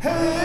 Hey!